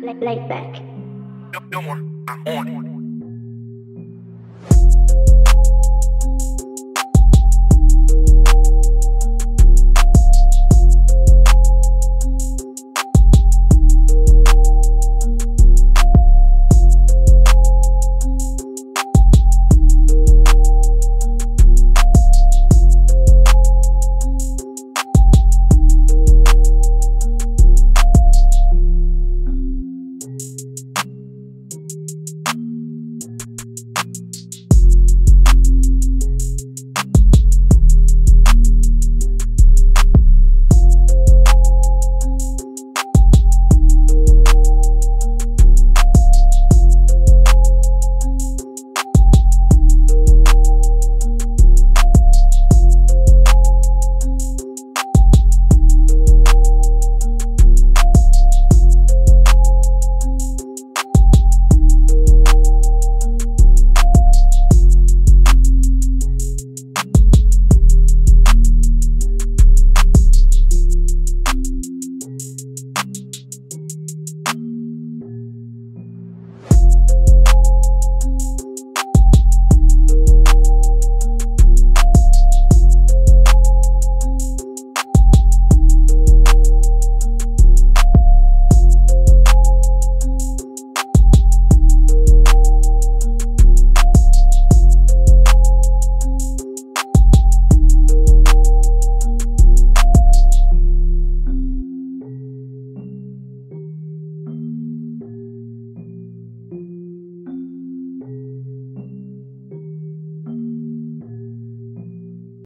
Laid back. No, no more. I'm on it.